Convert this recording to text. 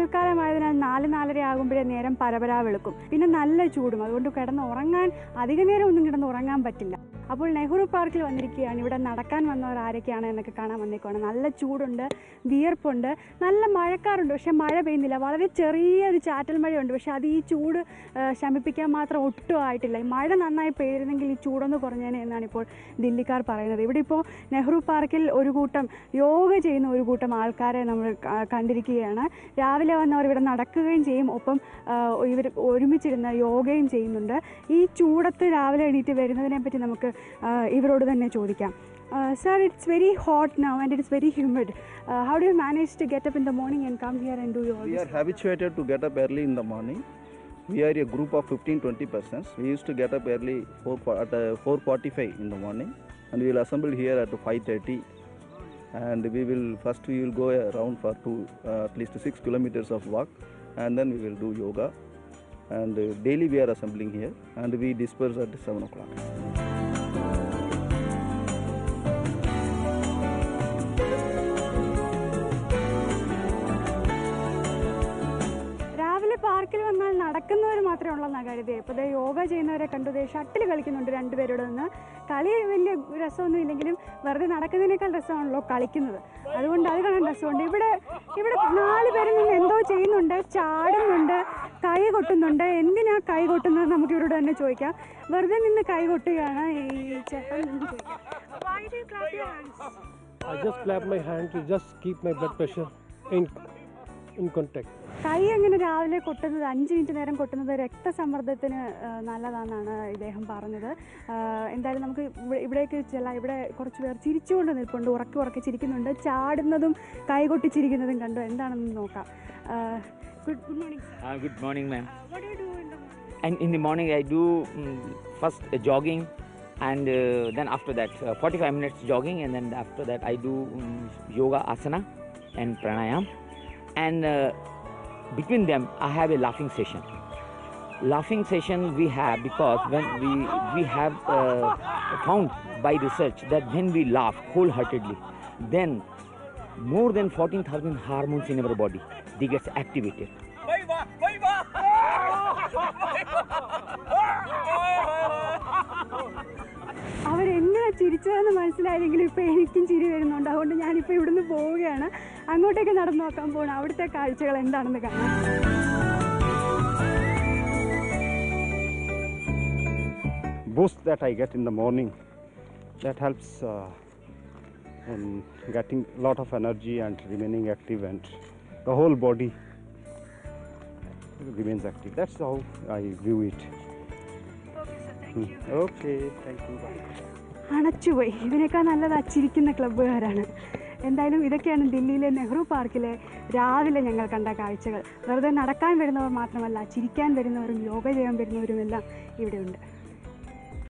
വേനൽക്കാലമായതിനാൽ നാല് നാലര ആകുമ്പോഴേ നേരം പരപരാ വെളുക്കും. പിന്നെ നല്ല ചൂടും. അതുകൊണ്ട് കിടന്ന് ഉറങ്ങാൻ അധിക നേരം ഒന്നും കിടന്ന് ഉറങ്ങാൻ പറ്റില്ല. അപ്പോൾ നെഹ്റു പാർക്കിൽ വന്നിരിക്കുകയാണ്. ഇവിടെ നടക്കാൻ വന്നവർ ആരൊക്കെയാണ് എന്നൊക്കെ കാണാൻ വന്നേക്കുവാണ്. നല്ല ചൂടുണ്ട് വിയർപ്പുണ്ട് നല്ല മഴക്കാറുണ്ട്. പക്ഷേ മഴ പെയ്യുന്നില്ല. വളരെ ചെറിയൊരു ചാറ്റൽ മഴയുണ്ട്. പക്ഷേ അത് ഈ ചൂട് ശമിപ്പിക്കാൻ മാത്രം ഒട്ടും ആയിട്ടില്ല. ഈ മഴ നന്നായി പെയ്തിരുന്നെങ്കിൽ ഈ ചൂടൊന്ന് കുറഞ്ഞേനെ എന്നാണ് ഇപ്പോൾ ദില്ലിക്കാർ പറയുന്നത്. ഇവിടെ ഇപ്പോൾ നെഹ്റു പാർക്കിൽ ഒരു കൂട്ടം യോഗ ചെയ്യുന്ന ഒരു കൂട്ടം ആൾക്കാരെ നമ്മൾ കണ്ടിരിക്കുകയാണ്. രാവിലെ വന്നവർ ഇവിടെ നടക്കുകയും ചെയ്യും. ഒപ്പം ഇവർ ഒരുമിച്ചിരുന്ന യോഗയും ചെയ്യുന്നുണ്ട്. ഈ ചൂടത്ത് രാവിലെ എണീറ്റ് വരുന്നതിനെ പറ്റി നമുക്ക് ഇവരോട് തന്നെ ചോദിക്കാം sir it's very hot now and it's very humid how do you manage to get up in the morning and come here and do your We are habituated to get up early in the morning. We are a group of 15-20 persons. We used to get up early 4, fo- at uh, 4.45 in the morning and we will assemble here at 5.30 and we will first we will go around for two, uh, at least 6 kilometers of walk and then we will do yoga and uh, daily we are assembling here and we disperse at 7 o'clock. പാർക്കിൽ വന്നാൽ നടക്കുന്നവർ മാത്രമേ ഉള്ളെന്നാണ് കരുതിയത് ഇപ്പോൾ ദേ യോഗ ചെയ്യുന്നവരെ കണ്ടു ദേ shuttle കളിക്കുന്നുണ്ട് രണ്ടുപേരോട് നിന്ന്. കളി വലിയ രസമൊന്നും ഇല്ലെങ്കിലും വെറുതെ നടക്കുന്നതിനേക്കാൾ രസമാണല്ലോ കളിക്കുന്നത്. അതുകൊണ്ട് അത് കാണാൻ രസമുണ്ട്. ഇവിടെ ഇവിടെ നാല് പേരിൽ നിന്ന് എന്തോ ചെയ്യുന്നുണ്ട് ചാടുന്നുണ്ട് കൈ കൊട്ടുന്നുണ്ട്. എന്തിനാ കൈ കൊട്ടുന്നത് നമുക്ക് ഇവരോട് തന്നെ ചോദിക്കാം. വെറുതെ നിന്ന് കൈ കൊട്ടുകയാണ് ഈ ചേട്ടൻ? I just clap my hand to just keep my blood pressure in in contact കൈ അങ്ങനെ രാവിലെ കൊട്ടുന്നത്? അഞ്ച് മിനിറ്റ് നേരം കൊട്ടുന്നത് രക്തസമ്മർദ്ദത്തിന് നല്ലതാണെന്നാണ് ഇദ്ദേഹം പറഞ്ഞത്. എന്തായാലും നമുക്ക് ഇവിടെ- ഇവിടേക്ക് ചെല്ലാം ഇവിടെ കുറച്ച് പേർ ചിരിച്ചുകൊണ്ട് നിൽപ്പുണ്ട്. ഉറക്കി ഉറക്കി ചിരിക്കുന്നുണ്ട്. ചാടുന്നതും കൈ കൊട്ടിച്ചിരിക്കുന്നതും കണ്ടു. എന്താണെന്ന് നോക്കാം. Good good morning good morning ma'am what do do in the morning And in the morning, I do um, first uh, jogging, and uh, then after that, uh, 45 minutes jogging, and then after that, I do um, yoga asana and pranayam. And uh, between them, I have a laughing session. Laughing session we have because when we we have uh, found by research that when we laugh wholeheartedly, then more than 14,000 hormones in our body they gets activated. അവരെങ്ങനെ ചിരിച്ചതെന്ന് മനസ്സിലായില്ലെങ്കിലും ഇപ്പോൾ എനിക്കും ചിരി വരുന്നുണ്ട് അതുകൊണ്ട് ഞാനിപ്പോൾ ഇവിടുന്ന് പോവുകയാണ് അങ്ങോട്ടേക്ക് നടന്നു നോക്കാൻ പോകണം അവിടുത്തെ കാഴ്ചകൾ എന്താണെന്ന് കാണാം boost that I get in the morning that helps uh, in getting a lot of energy and remaining active and the whole body remains active that's how I view it Hmm. okay thank you bye അണച്ചുപോയി. ഇതിനേക്കാൾ നല്ലത് അച്ചിരിക്കുന്ന ക്ലബ്ബുകാരാണ്. എന്തായാലും ഇതൊക്കെയാണ് ദില്ലിയിലെ നെഹ്റു പാർക്കിലെ രാവിലെ ഞങ്ങൾ കണ്ട കാഴ്ചകൾ. വെറുതെ നടക്കാൻ വരുന്നവർ മാത്രമല്ല ചിരിക്കാൻ വരുന്നവരും യോഗ ചെയ്യാൻ വരുന്നവരുമെല്ലാം ഇവിടെയുണ്ട്.